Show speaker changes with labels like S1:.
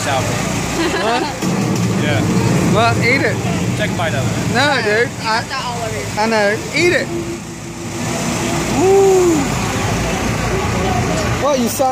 S1: sour.
S2: What?
S1: Yeah.
S2: Well, eat it.
S1: Take a bite of it.
S2: No, dude. I, I know. Eat it. Woo. What, you saw